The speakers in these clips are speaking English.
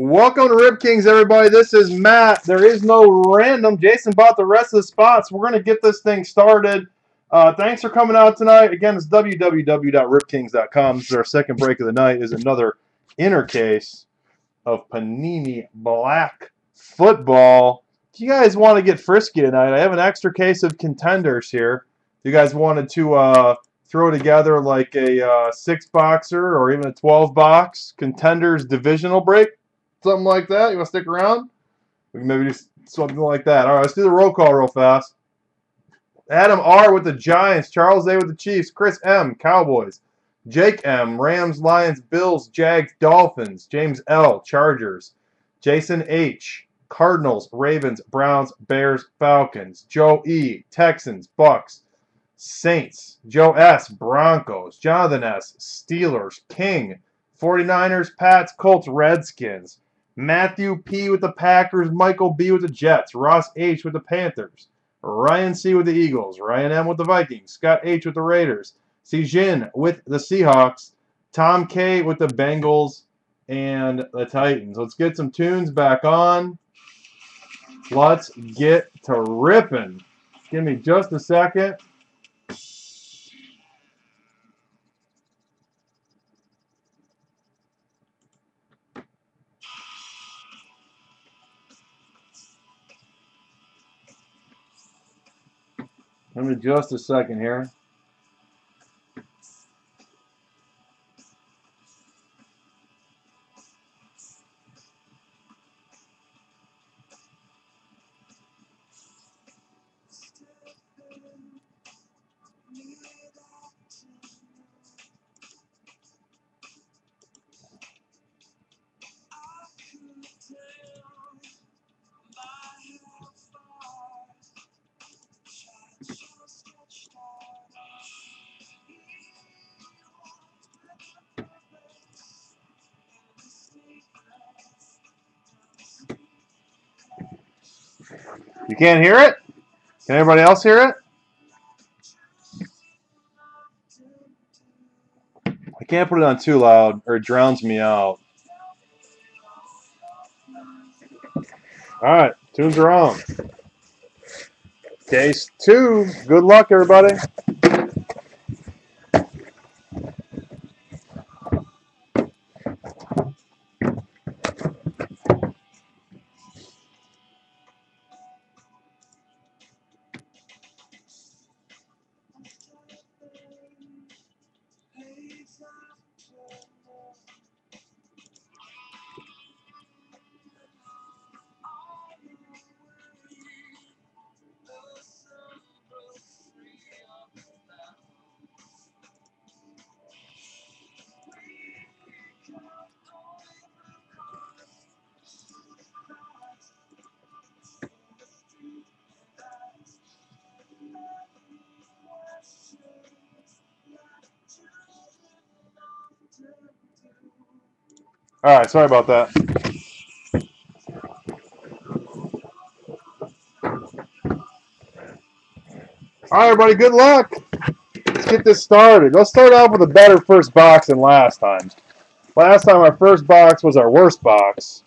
Welcome to Rip Kings, everybody. This is Matt. There is no random. Jason bought the rest of the spots. We're going to get this thing started. Uh, thanks for coming out tonight. Again, it's www.ripkings.com. This is our second break of the night. Is another inner case of Panini Black Football. If you guys want to get frisky tonight, I have an extra case of contenders here. If you guys wanted to uh, throw together like a uh, six boxer or even a 12 box contenders divisional break, something like that. You want to stick around? We can maybe do something like that. All right, let's do the roll call real fast. Adam R with the Giants, Charles A with the Chiefs, Chris M, Cowboys, Jake M, Rams, Lions, Bills, Jags, Dolphins, James L, Chargers, Jason H, Cardinals, Ravens, Browns, Bears, Falcons, Joe E, Texans, Bucs, Saints, Joe S, Broncos, Jonathan S, Steelers, King, 49ers, Pats, Colts, Redskins, Matthew P with the Packers, Michael B with the Jets, Ross H with the Panthers, Ryan C with the Eagles, Ryan M with the Vikings, Scott H with the Raiders, C Jin with the Seahawks, Tom K with the Bengals, and the Titans. Let's get some tunes back on. Let's get to ripping. Give me just a second. Give me just a second here. You can't hear it? Can everybody else hear it? I can't put it on too loud or it drowns me out. All right, tunes are on. Case two. Good luck, everybody. All right, sorry about that. All right, everybody, good luck. Let's get this started. Let's start off with a better first box than last time. Last time our first box was our worst box.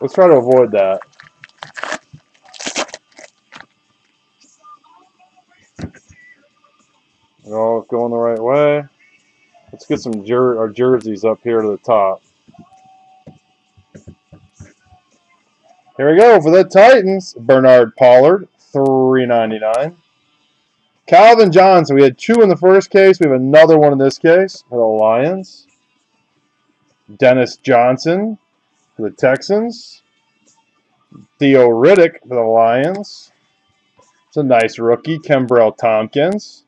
Let's try to avoid that. Going the right way. Let's get some jer- our jerseys up here to the top. Here we go for the Titans. Bernard Pollard, three ninety nine. Calvin Johnson. We had two in the first case. We have another one in this case for the Lions. Dennis Johnson for the Texans. Theo Riddick for the Lions. It's a nice rookie. Kembrell Thompkins.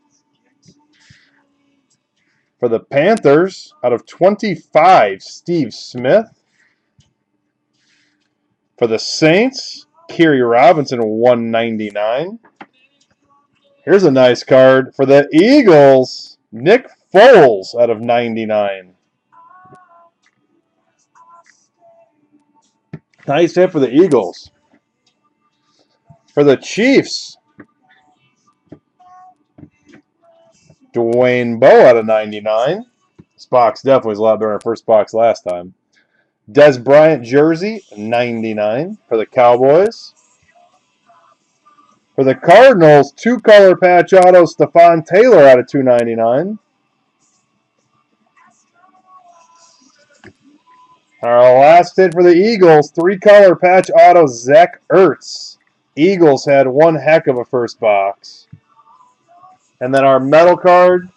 For the Panthers, out of 25, Steve Smith. For the Saints, Khiry Robinson, 199. Here's a nice card. For the Eagles, Nick Foles out of 99. Nice hit for the Eagles. For the Chiefs, Dwayne Bowe out of 99. This box definitely was a lot better than our first box last time. Dez Bryant jersey, 99 for the Cowboys. For the Cardinals, two color patch auto, Stepfan Taylor out of 299. Our last hit for the Eagles, three color patch auto, Zach Ertz. Eagles had one heck of a first box. And then our metal card,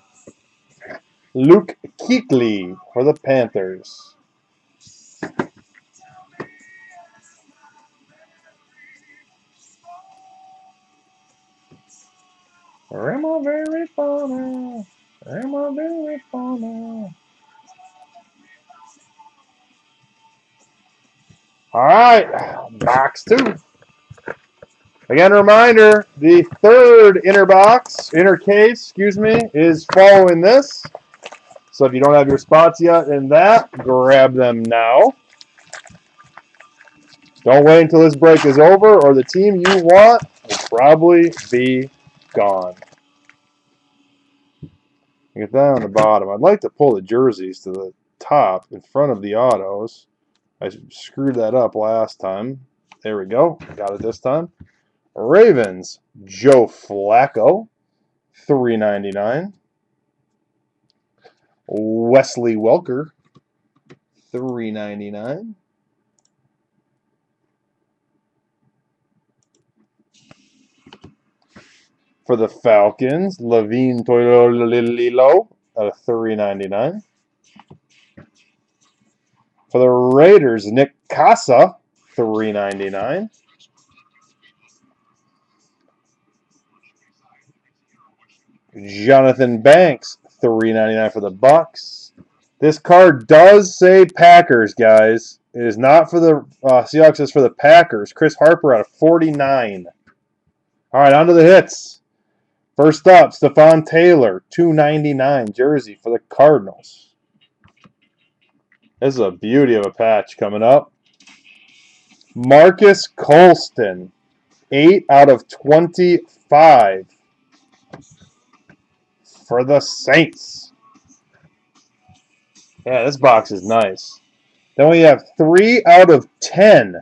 Luke Kuechly for the Panthers. I very funny? I very funny? All right, box two. Again, reminder, the third inner box, inner case, excuse me, is following this. So if you don't have your spots yet in that, grab them now. Don't wait until this break is over or the team you want will probably be gone. Get that on the bottom. I'd like to pull the jerseys to the top in front of the autos. I screwed that up last time. There we go. Got it this time. Ravens, Joe Flacco, 399. Wesley Welker, 399. For the Falcons, Levine Toilolo at a 399. For the Raiders, Nick Kasa, 399. Johnthan Banks, three ninety nine for the Bucs. This card does say Packers, guys. It is not for the uh, Seahawks. It's for the Packers. Chris Harper out of forty nine. All right, on to the hits. First up, Stepfan Taylor, two ninety nine jersey for the Cardinals. This is a beauty of a patch coming up. Marques Colston, 8 out of 25 for the Saints. Yeah, this box is nice. Then we have 3 out of 10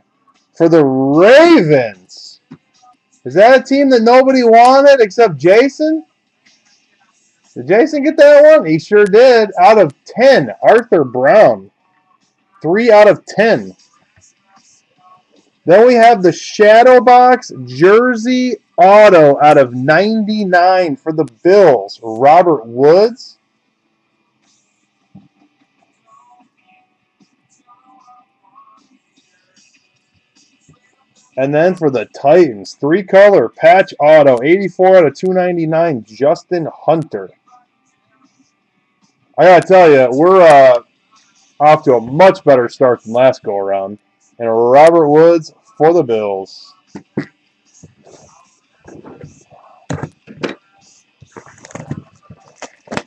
for the Ravens. Is that a team that nobody wanted except Jason? Did Jason get that one? He sure did. Out of 10, Arthur Brown. 3 out of 10. Then we have the Shadow Box Jersey Auto out of 99 for the Bills. Robert Woods. And then for the Titans, three color patch auto, 84 out of 299, Justin Hunter. I gotta tell you, we're uh, off to a much better start than last go around. And Robert Woods for the Bills.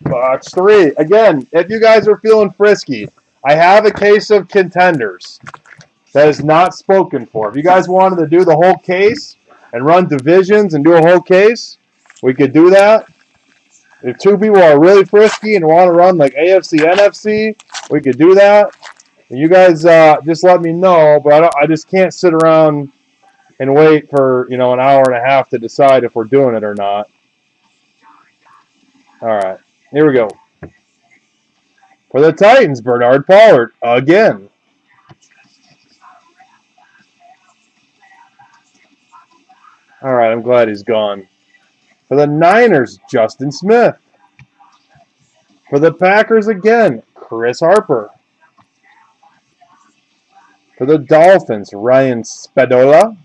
Box three. Again, if you guys are feeling frisky, I have a case of contenders that is not spoken for. If you guys wanted to do the whole case and run divisions and do a whole case, we could do that. If two people are really frisky and want to run like AFC, NFC, we could do that. And you guys uh, just let me know, but I, I just can't sit around and wait for you know an hour and a half to decide if we're doing it or not. All right, here we go. For the Titans, Bernard Pollard again. All right, I'm glad he's gone. For the Niners, Justin Smith. For the Packers again, Chris Harper. For the Dolphins, Ryan Spadola.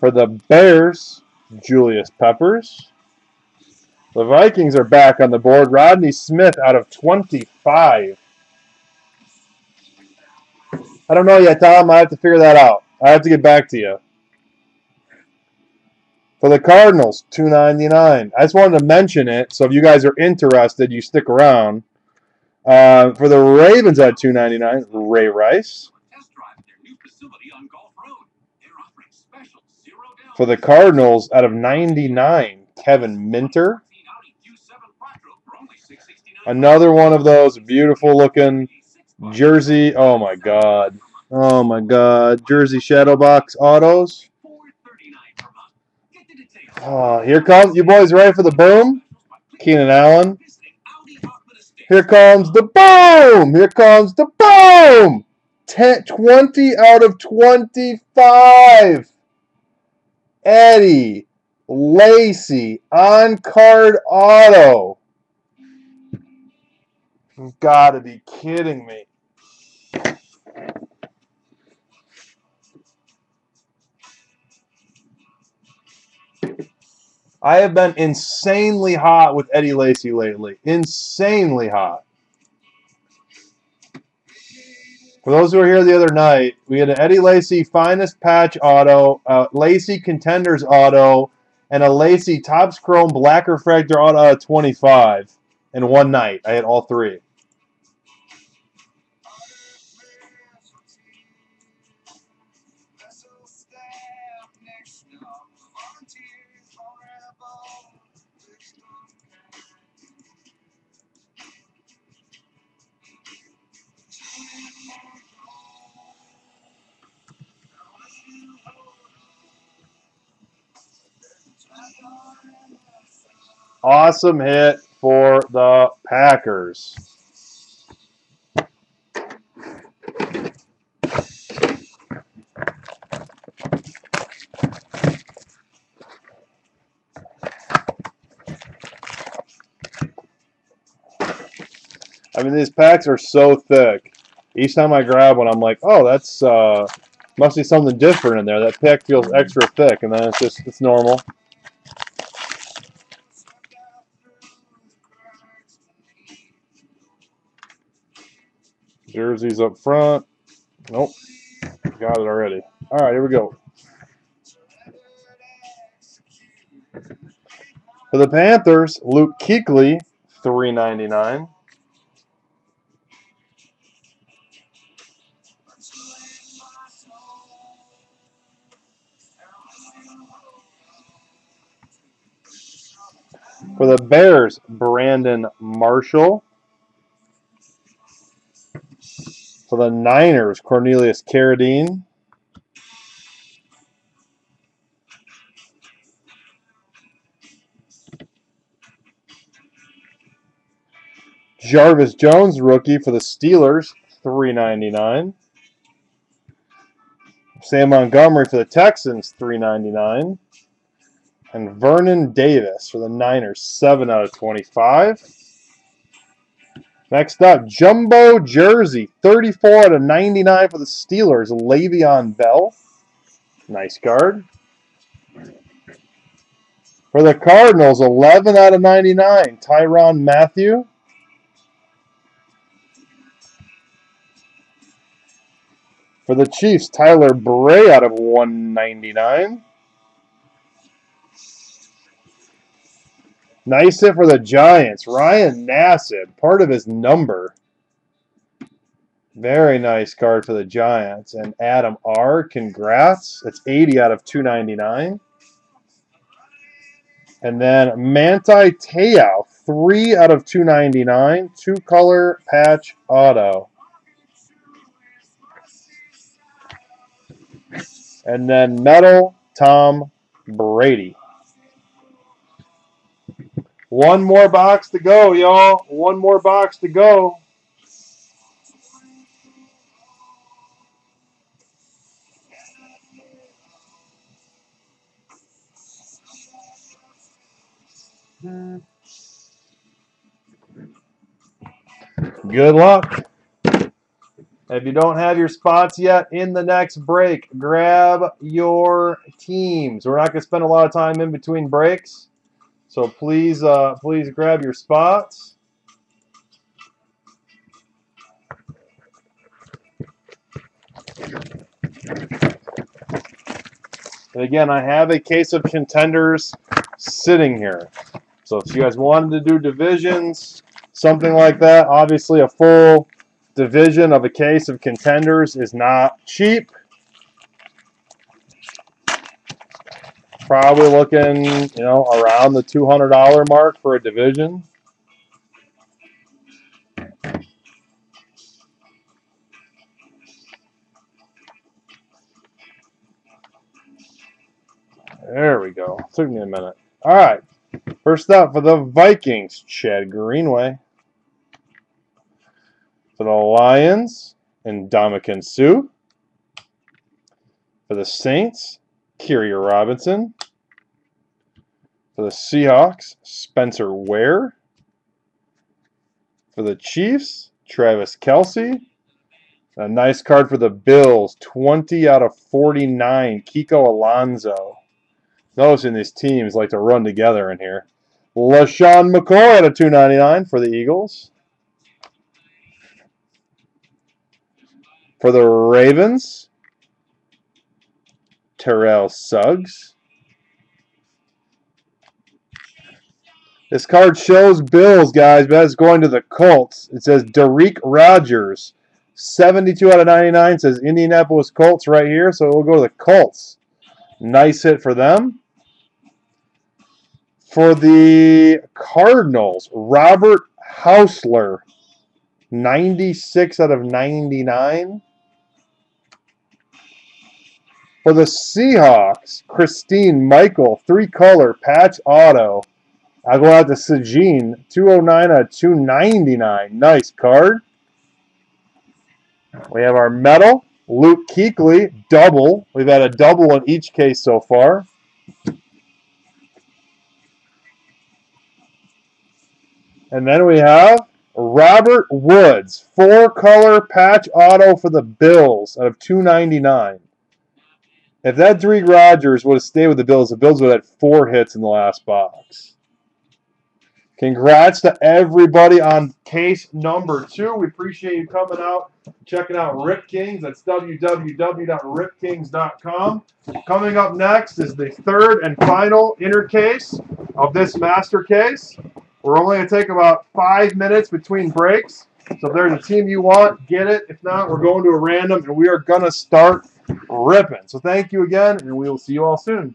For the Bears, Julius Peppers. The Vikings are back on the board. Rodney Smith out of 25. I don't know yet, Tom. I have to figure that out. I have to get back to you. For the Cardinals, two ninety nine. I just wanted to mention it, so if you guys are interested, you stick around. Uh, for the Ravens at two ninety nine, Ray Rice. For the Cardinals, out of ninety nine, Kevin Minter. Another one of those beautiful looking jersey. Oh my god. Oh my god. Jersey Shadow Box autos. Oh, here comes you boys ready for the boom? Keenan Allen. Here comes the boom! Here comes the boom! 10, 20 out of 25. Eddie Lacy on card auto. You've got to be kidding me. I have been insanely hot with Eddie Lacy lately. Insanely hot. For those who were here the other night, we had an Eddie Lacy Finest Patch Auto, a Lacy Contenders Auto, and a Lacy Topps Chrome Black Refractor Auto 25 in one night. I had all three. Awesome hit for the Packers. I mean, these packs are so thick. Each time I grab one, I'm like, oh, that's uh, must be something different in there. That pack feels extra thick, and then it's just it's normal. Jerseys up front. Nope. Got it already. All right, here we go. For the Panthers, Luke Kuechly, three ninety nine. For the Bears, Brandon Marshall. For the Niners, Cornellius Carradine. Jarvis Jones, rookie for the Steelers, three ninety nine. Sam Montgomery for the Texans, three ninety nine. And Vernon Davis for the Niners, seven out of twenty five. Next up, Jumbo Jersey, 34 out of 99 for the Steelers, Le'Veon Bell. Nice card. For the Cardinals, 11 out of 99, Tyrann Mathieu. For the Chiefs, Tyler Bray out of 199. Nice hit for the Giants. Ryan Nassib, part of his number. Very nice card for the Giants. And Adam R, congrats. It's 80 out of 299. And then Manti Te'o, 3 out of 299. Two color patch auto. And then Metal Tom Brady. One more box to go, y'all. One more box to go. Good luck. If you don't have your spots yet in the next break, grab your teams. We're not going to spend a lot of time in between breaks. So please, uh, please grab your spots. And again, I have a case of contenders sitting here. So if you guys wanted to do divisions, something like that, obviously a full division of a case of contenders is not cheap. Probably looking, you know, around the two hundred dollar mark for a division. There we go. Took me a minute. All right. First up for the Vikings, Chad Greenway. For the Lions, Ndamukong Suh. For the Saints, Kyria Robinson. For the Seahawks, Spencer Ware. For the Chiefs, Travis Kelce. A nice card for the Bills, 20 out of 49, Kiko Alonso. Noticing these teams like to run together in here. LeSean McCoy at a 299 for the Eagles. For the Ravens, Terrell Suggs. This card shows Bills, guys, but it's going to the Colts. It says Da'Rick Rogers. 72 out of 99 says Indianapolis Colts right here, so we'll go to the Colts. Nice hit for them. For the Cardinals, Robert Housler. 96 out of 99. For the Seahawks, Christine Michael, three color patch auto. I'll go out to Sajin, 209 out of 299. Nice card. We have our medal, Luke Kuechly, double. We've had a double in each case so far. And then we have Robert Woods, four color patch auto for the Bills out of 299. If that Da'Rick Rogers would have stayed with the Bills, the Bills would have had four hits in the last box. Congrats to everybody on case number two. We appreciate you coming out, checking out Rip Kings. That's www.ripkings.com. Coming up next is the third and final inner case of this master case. We're only going to take about five minutes between breaks. So if there's a team you want, get it. If not, we're going to a random, and we are going to start ripping. So thank you again, and we will see you all soon.